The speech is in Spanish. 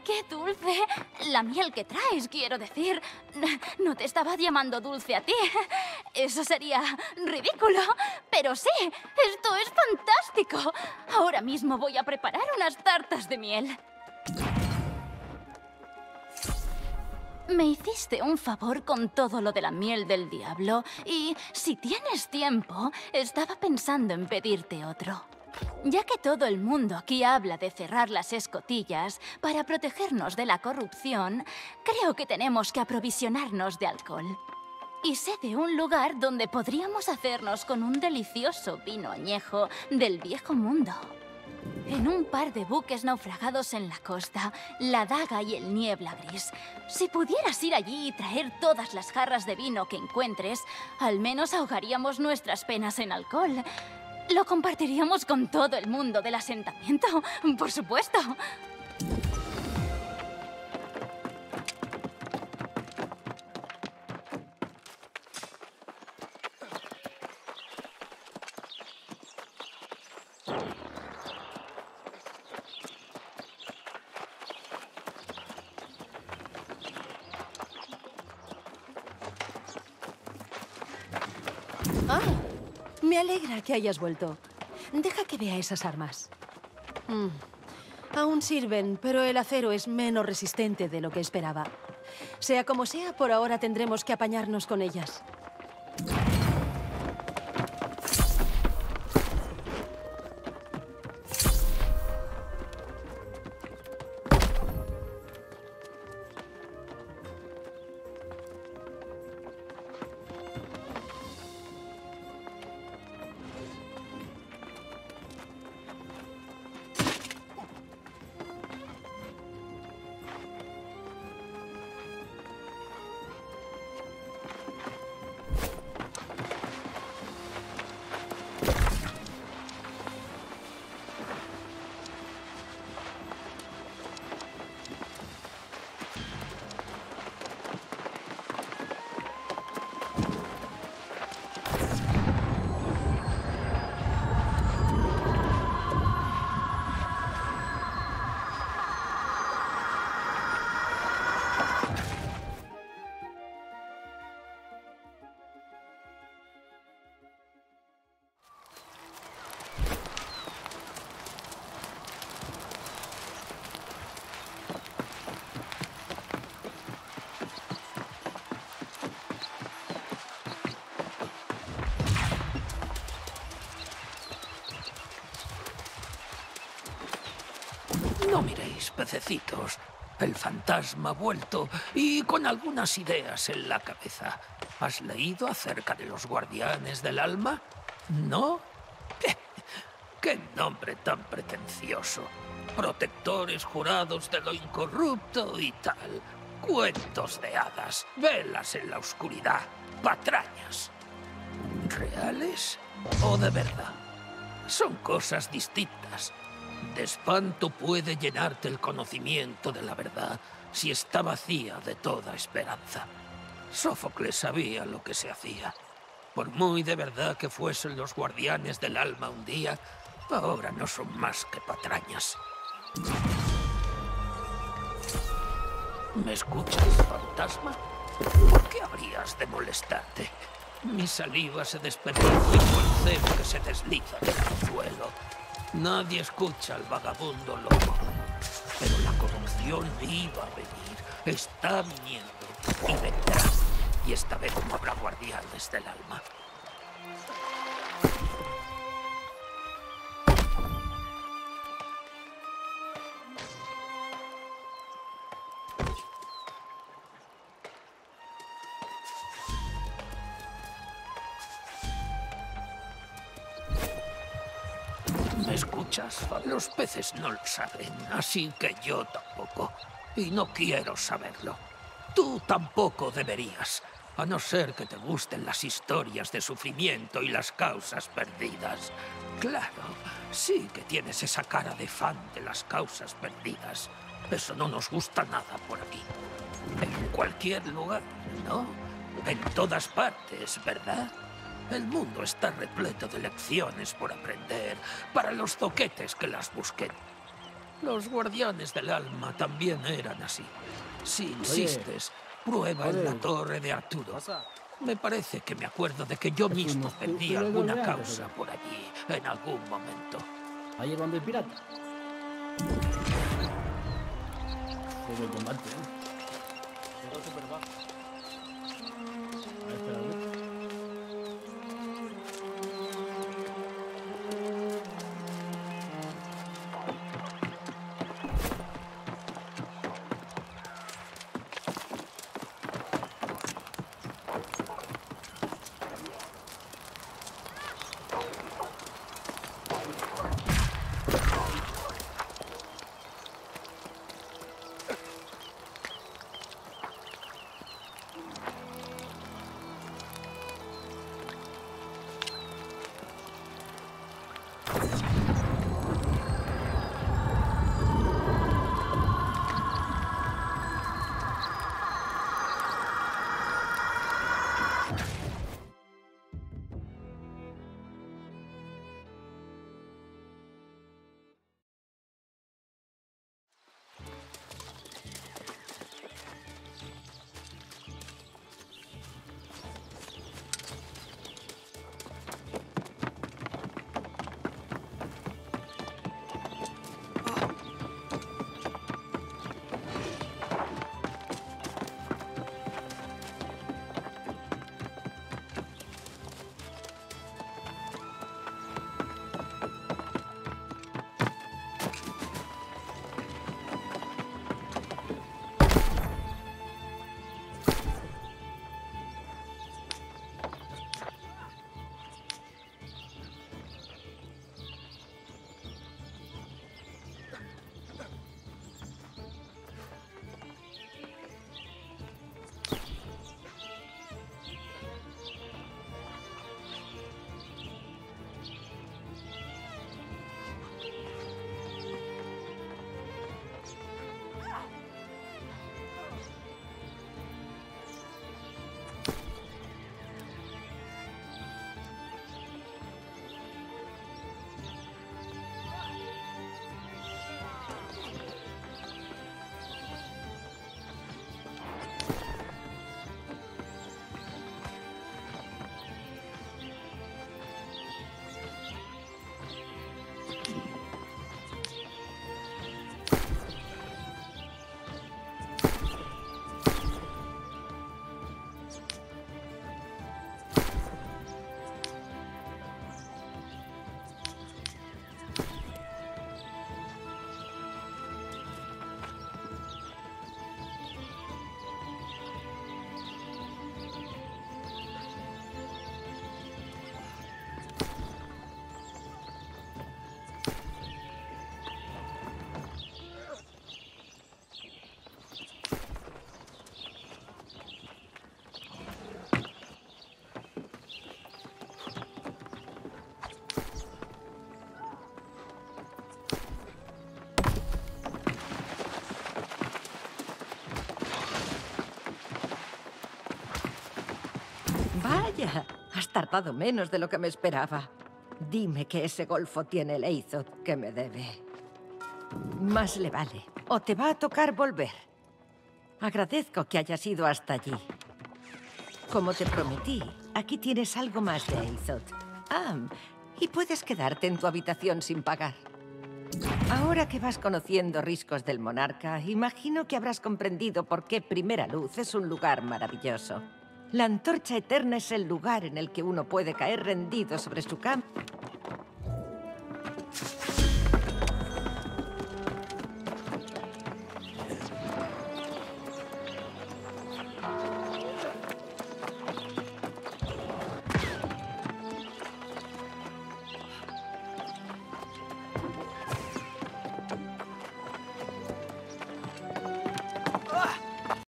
qué dulce! La miel que traes, quiero decir. No te estaba llamando dulce a ti. Eso sería ridículo. Pero sí, esto es fantástico. Ahora mismo voy a preparar unas tartas de miel. Me hiciste un favor con todo lo de la miel del diablo y, si tienes tiempo, estaba pensando en pedirte otro. Ya que todo el mundo aquí habla de cerrar las escotillas para protegernos de la corrupción, creo que tenemos que aprovisionarnos de alcohol. Y sé de un lugar donde podríamos hacernos con un delicioso vino añejo del viejo mundo. En un par de buques naufragados en la costa, la daga y el niebla gris. Si pudieras ir allí y traer todas las jarras de vino que encuentres, al menos ahogaríamos nuestras penas en alcohol. Lo compartiríamos con todo el mundo del asentamiento, por supuesto. Que hayas vuelto. Deja que vea esas armas. Mm, Aún sirven, pero el acero es menos resistente de lo que esperaba. Sea como sea, por ahora tendremos que apañarnos con ellas. No miréis, pececitos. El fantasma ha vuelto y con algunas ideas en la cabeza. ¿Has leído acerca de los guardianes del alma? ¿No? ¿Qué, nombre tan pretencioso. Protectores jurados de lo incorrupto y tal. Cuentos de hadas, velas en la oscuridad, patrañas. ¿Reales o de verdad? Son cosas distintas. De espanto puede llenarte el conocimiento de la verdad si está vacía de toda esperanza. Sófocles sabía lo que se hacía. Por muy de verdad que fuesen los guardianes del alma un día, ahora no son más que patrañas. ¿Me escuchas, fantasma? ¿Por qué habrías de molestarte? Mi saliva se desperdicia como el cebo que se desliza del anzuelo. Nadie escucha al vagabundo loco. Pero la corrupción iba a venir, está viniendo y vendrá. Y esta vez no habrá guardianes del alma. Los peces no lo saben, así que yo tampoco. Y no quiero saberlo. Tú tampoco deberías, a no ser que te gusten las historias de sufrimiento y las causas perdidas. Claro, sí que tienes esa cara de fan de las causas perdidas. Eso no nos gusta nada por aquí. En cualquier lugar, ¿no? En todas partes, ¿verdad? El mundo está repleto de lecciones por aprender para los zoquetes que las busquen. Los guardianes del alma también eran así. Si insistes, prueba en la torre de Arturo. Me parece que me acuerdo de que yo mismo culturas alguna causa por allí en algún momento. Ahí llevando el pirata. Juego de combate, ¿eh? Has tardado menos de lo que me esperaba. Dime que ese golfo tiene el que me debe. Más le vale, o te va a tocar volver. Agradezco que hayas ido hasta allí. Como te prometí, aquí tienes algo más de Azoth. Ah, y puedes quedarte en tu habitación sin pagar. Ahora que vas conociendo riscos del monarca, imagino que habrás comprendido por qué Primera Luz es un lugar maravilloso. La antorcha eterna es el lugar en el que uno puede caer rendido sobre su cama